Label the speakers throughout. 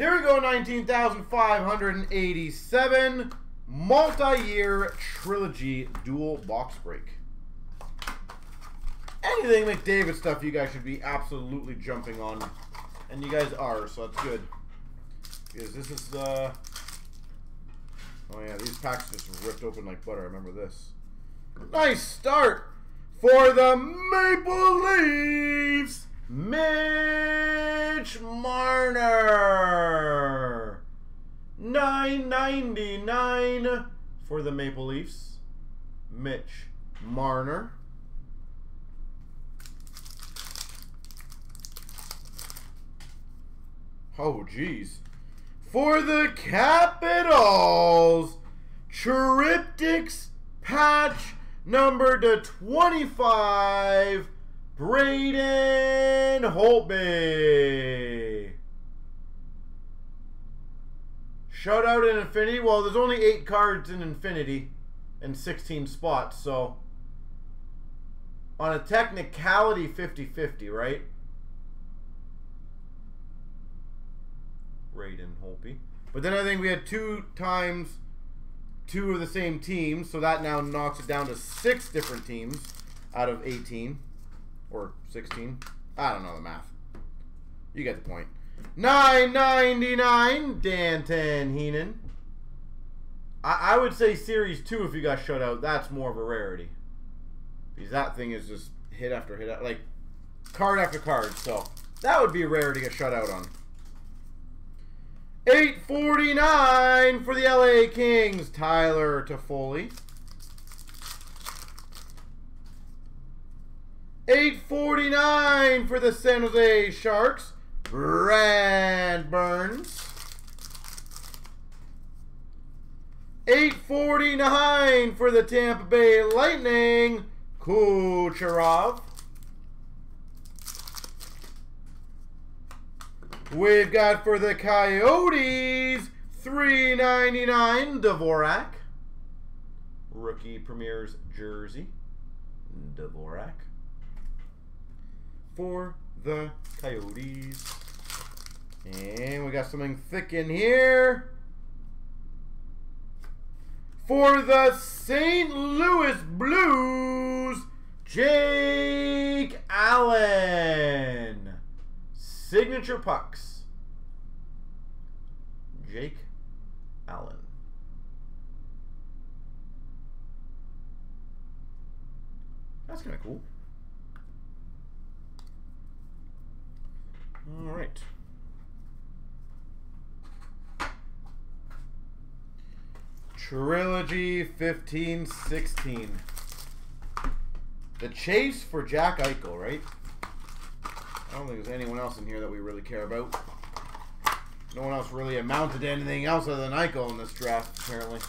Speaker 1: Here we go, 19,587 multi-year trilogy dual box break. Anything McDavid stuff you guys should be absolutely jumping on. And you guys are, so that's good. Because this is, uh... Oh yeah, these packs just ripped open like butter. I remember this. Nice start for the Maple Leafs! Mitch Marner! 9.99 for the Maple Leafs. Mitch Marner. Oh, geez. For the Capitals, Triptychs patch number to 25, Braden Holtby. Shutout in Infinity. Well, there's only eight cards in Infinity and 16 spots, so on a technicality 50-50, right? Braden Holtby. But then I think we had two times two of the same teams, so that now knocks it down to six different teams out of 18 or 16. I don't know the math. You get the point. 9.99 Danton Heinen. I, I would say Series 2 if you got shut out. That's more of a rarity. Because that thing is just hit after hit. Like, card after card. So, that would be rare to get shut out on. 849 for the LA Kings, Tyler Toffoli. 849 for the San Jose Sharks, Brent Burns. 849 for the Tampa Bay Lightning, Kucherov. We've got for the Coyotes, 399 Dvorak. Rookie Premieres jersey. Dvorak. For the Coyotes. And we got something thick in here. For the St. Louis Blues, Jake Allen. Signature pucks. Jake Allen. That's kind of cool. Right. Trilogy 1516. The chase for Jack Eichel, right? I don't think there's anyone else in here that we really care about. No one else really amounted to anything else other than Eichel in this draft, apparently.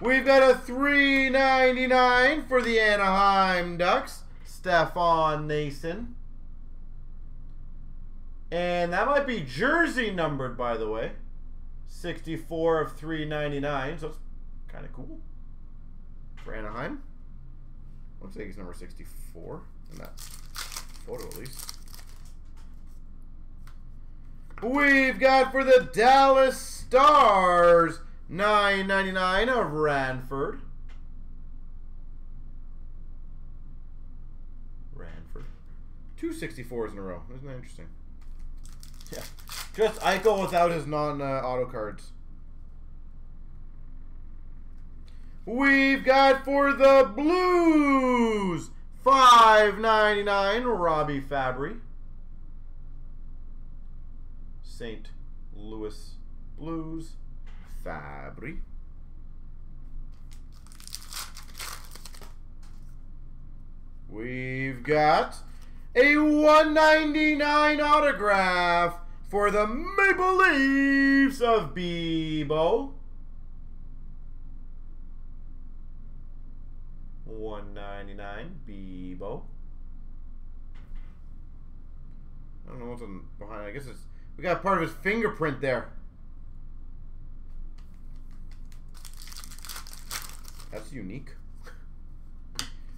Speaker 1: We've got a 3.99 for the Anaheim Ducks, Stefan Noesen. And that might be jersey numbered, by the way. 64 of 399, so it's kind of cool for Anaheim. Looks like he's number 64 in that photo at least. We've got for the Dallas Stars, 9.99 of Ranford. Ranford. Two 64s in a row. Isn't that interesting? Just Eichel without his non-auto uh, cards. We've got for the Blues, five ninety nine. Robbie Fabbri. St. Louis Blues, Fabbri. We've got a 199 autograph for the Maple Leafs of Bibeau. 199 Bibeau. I don't know what's on behind. I guess it's we got part of his fingerprint there. That's unique.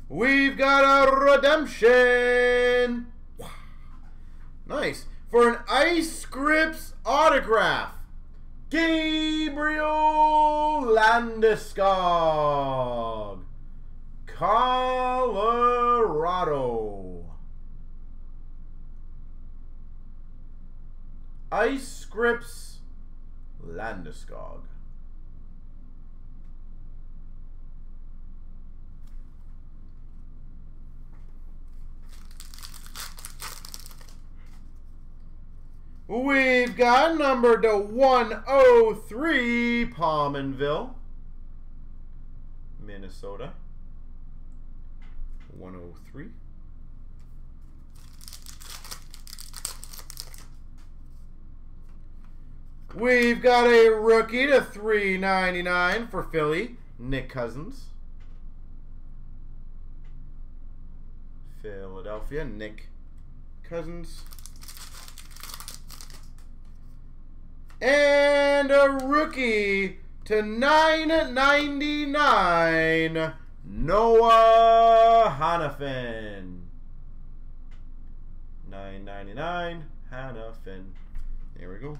Speaker 1: We've got a redemption. Nice. for an Ice Scripts autograph. Gabriel Landeskog, Colorado. Ice Scripts Landeskog. We've got number to 103, Pominville, Minnesota. 103. We've got a rookie to 399 for Philly, Nick Cousins. Philadelphia, Nick Cousins. And a rookie to 999, Noah Hanifin. 999, Hanifin. There we go.